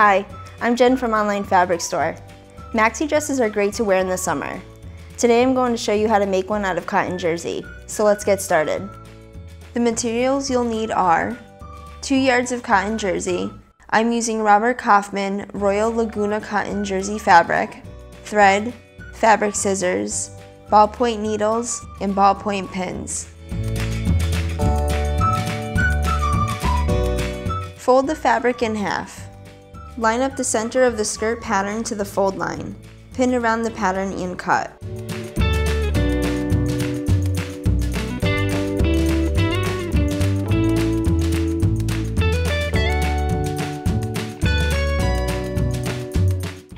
Hi, I'm Jen from Online Fabric Store. Maxi dresses are great to wear in the summer. Today I'm going to show you how to make one out of cotton jersey, so let's get started. The materials you'll need are 2 yards of cotton jersey, I'm using Robert Kaufman Royal Laguna cotton jersey fabric, thread, fabric scissors, ballpoint needles, and ballpoint pins. Fold the fabric in half. Line up the center of the skirt pattern to the fold line. Pin around the pattern and cut.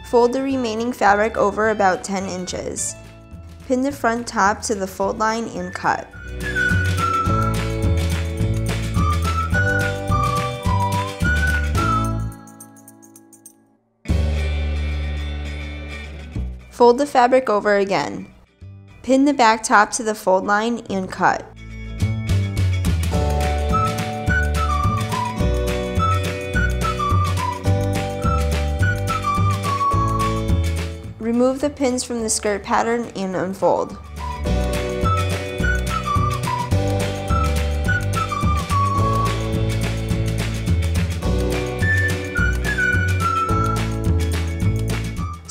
Fold the remaining fabric over about 10 inches. Pin the front top to the fold line and cut. Fold the fabric over again. Pin the back top to the fold line and cut. Remove the pins from the skirt pattern and unfold.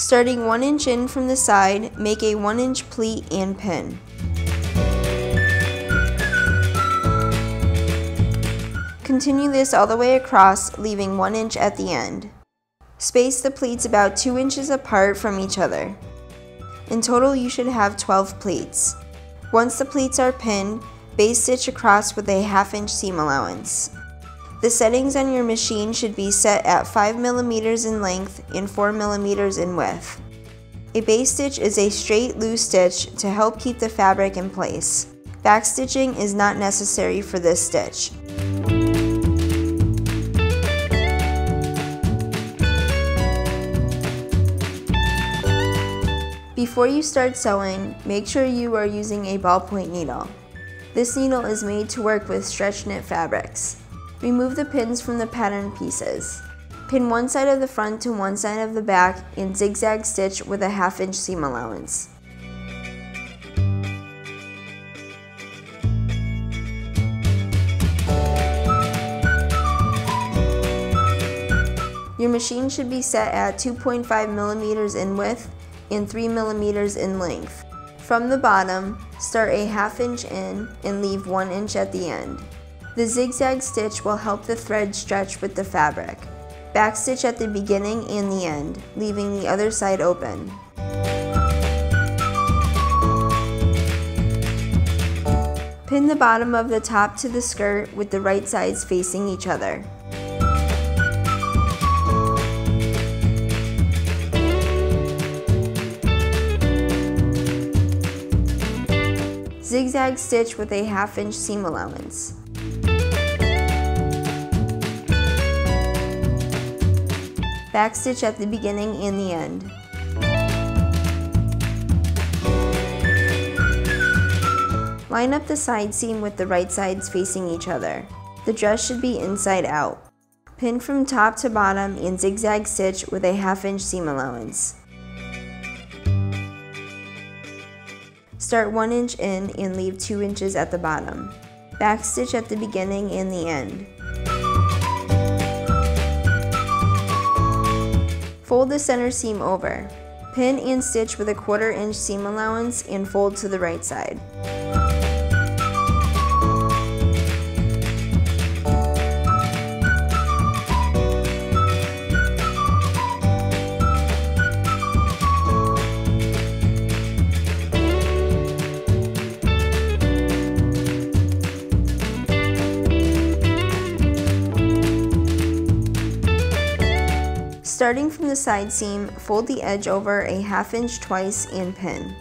Starting 1 inch in from the side, make a 1 inch pleat and pin. Continue this all the way across, leaving 1 inch at the end. Space the pleats about 2 inches apart from each other. In total, you should have 12 pleats. Once the pleats are pinned, baste stitch across with a half inch seam allowance. The settings on your machine should be set at 5mm in length and 4mm in width. A baste stitch is a straight loose stitch to help keep the fabric in place. Backstitching is not necessary for this stitch. Before you start sewing, make sure you are using a ballpoint needle. This needle is made to work with stretch knit fabrics. Remove the pins from the pattern pieces. Pin one side of the front to one side of the back and zigzag stitch with a half inch seam allowance. Your machine should be set at 2.5 millimeters in width and 3 millimeters in length. From the bottom, start a half inch in and leave 1 inch at the end. The zigzag stitch will help the thread stretch with the fabric. Backstitch at the beginning and the end, leaving the other side open. Pin the bottom of the top to the skirt with the right sides facing each other. Zigzag stitch with a half inch seam allowance. Backstitch at the beginning and the end. Line up the side seam with the right sides facing each other. The dress should be inside out. Pin from top to bottom and zigzag stitch with a half inch seam allowance. Start 1 inch in and leave 2 inches at the bottom. Backstitch at the beginning and the end. Fold the center seam over. Pin and stitch with a quarter inch seam allowance and fold to the right side. Starting from the side seam, fold the edge over a half inch twice and pin.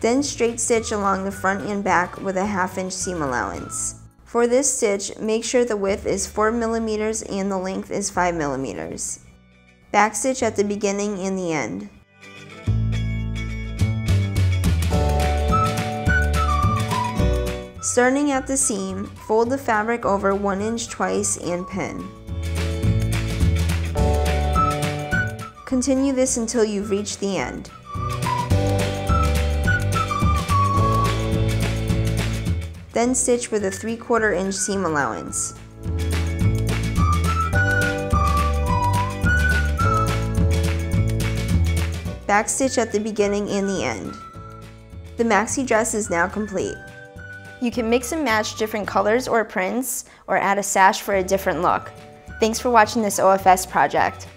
Then straight stitch along the front and back with a half inch seam allowance. For this stitch, make sure the width is 4 millimeters and the length is 5 millimeters. Backstitch at the beginning and the end. Starting at the seam, fold the fabric over 1 inch twice and pin. Continue this until you've reached the end. Then stitch with a 3 quarter inch seam allowance. Backstitch at the beginning and the end. The maxi dress is now complete. You can mix and match different colors or prints, or add a sash for a different look. Thanks for watching this OFS project.